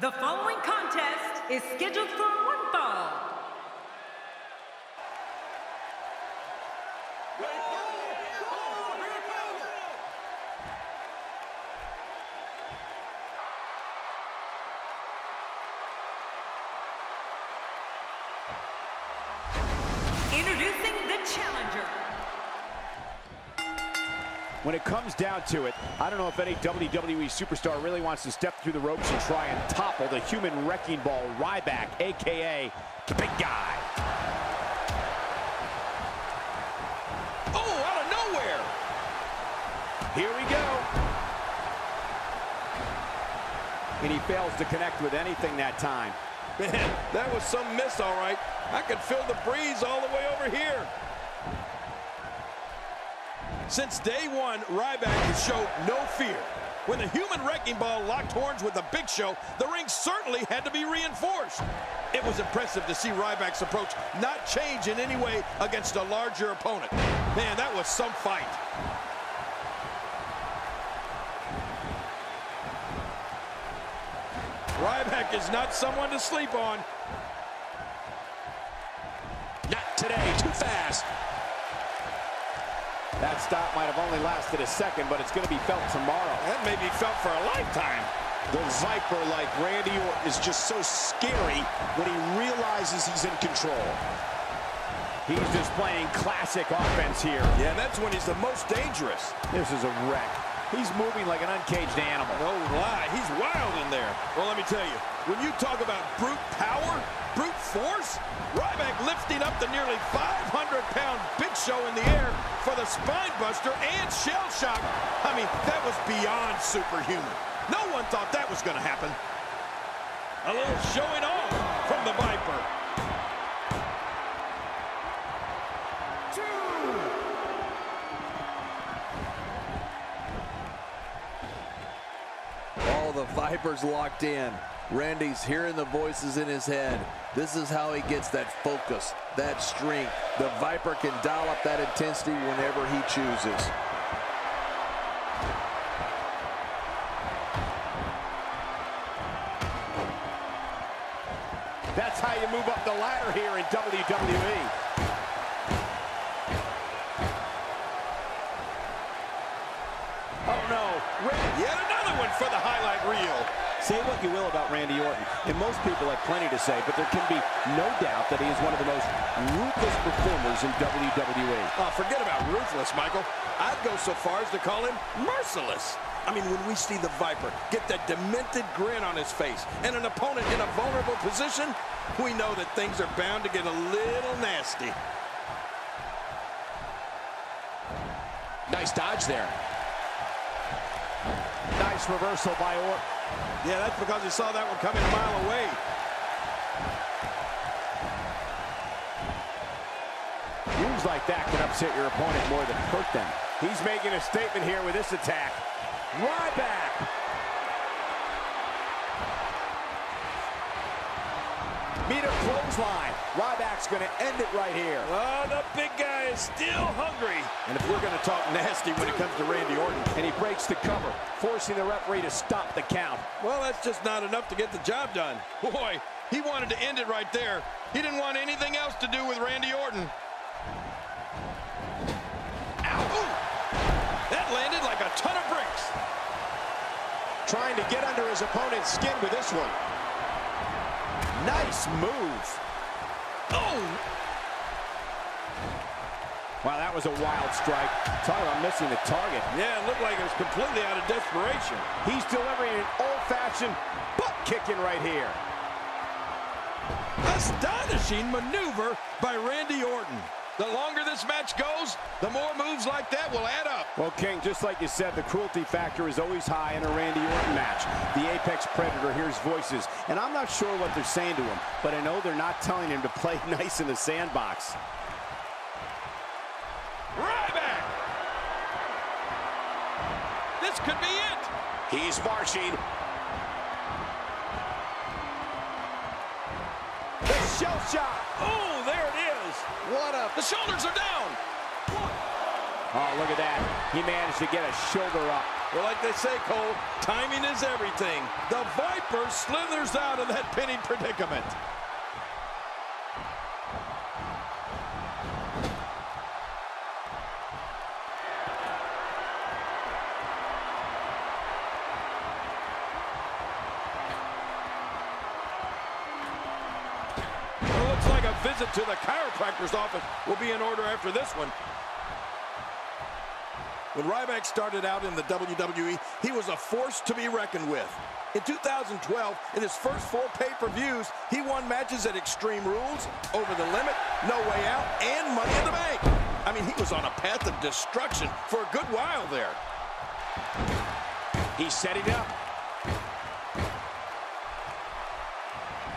The following contest is scheduled for one fall. When it comes down to it, I don't know if any WWE superstar really wants to step through the ropes and try and topple the human wrecking ball Ryback, a.k.a. the big guy. Oh, out of nowhere! Here we go. And he fails to connect with anything that time. Man, that was some miss, all right. I could feel the breeze all the way over here. Since day one, Ryback has showed no fear. When the human wrecking ball locked horns with the Big Show, the ring certainly had to be reinforced. It was impressive to see Ryback's approach not change in any way against a larger opponent. Man, that was some fight. Ryback is not someone to sleep on. Not today, too fast. That stop might have only lasted a second, but it's going to be felt tomorrow. That may be felt for a lifetime. The Viper, like Randy Orton, is just so scary when he realizes he's in control. He's displaying classic offense here. Yeah, that's when he's the most dangerous. This is a wreck. He's moving like an uncaged animal. No lie, he's wild in there. Well, let me tell you, when you talk about brute power, brute force, Ryback lifting up the nearly 500-pound Big Show in the air for the spine buster and shell shock. I mean, that was beyond superhuman. No one thought that was going to happen. A little showing off from the Viper. Two. All the Vipers locked in. Randy's hearing the voices in his head. This is how he gets that focus, that strength. The Viper can dial up that intensity whenever he chooses. That's how you move up the ladder here in WWE. Oh no, Randy. Yet another one for the highlight reel. Say what you will about Randy Orton, and most people have plenty to say, but there can be no doubt that he is one of the most ruthless performers in WWE. Oh, forget about ruthless, Michael. I'd go so far as to call him merciless. I mean, when we see the Viper get that demented grin on his face and an opponent in a vulnerable position, we know that things are bound to get a little nasty. Nice dodge there. Nice reversal by Orton. Yeah, that's because he saw that one coming a mile away. Moves like that can upset your opponent more than hurt them. He's making a statement here with this attack. Ryback. Meet a clothesline. Ryback's going to end it right here. Oh, the big guy is still hungry. And if we're going to talk nasty when it comes to Randy Orton, And he breaks the cover, forcing the referee to stop the count. well, that's just not enough to get the job done. Boy, he wanted to end it right there. He didn't want anything else to do with Randy Orton. Ow! Ooh. That landed like a ton of bricks. Trying to get under his opponent's skin with this one. Nice move. Oh! Wow, that was a wild strike. Talk about missing the target. Yeah, it looked like it was completely out of desperation. He's delivering an old-fashioned butt kicking right here. Astonishing maneuver by Randy Orton. The longer this match goes, the more moves like that will add up. Well, King, just like you said, the cruelty factor is always high in a Randy Orton match. The Apex Predator hears voices, and I'm not sure what they're saying to him, but I know they're not telling him to play nice in the sandbox. Ryback! This could be it. He's marching. The shell shock. Oh, there it is. What a... The shoulders are down. Oh, look at that. He managed to get a shoulder up. Well, like they say, Cole, timing is everything. The Viper slithers out of that pinning predicament. Visit to the chiropractor's office will be in order after this one. When Ryback started out in the WWE, he was a force to be reckoned with. In 2012, in his first four pay-per-views, he won matches at Extreme Rules, Over the Limit, No Way Out, and Money in the Bank. I mean, he was on a path of destruction for a good while there. He's setting up.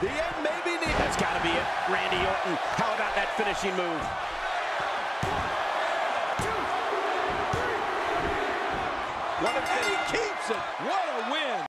The end may be near. That's got to be it. Randy Orton. How about that finishing move? And he keeps it. What a win.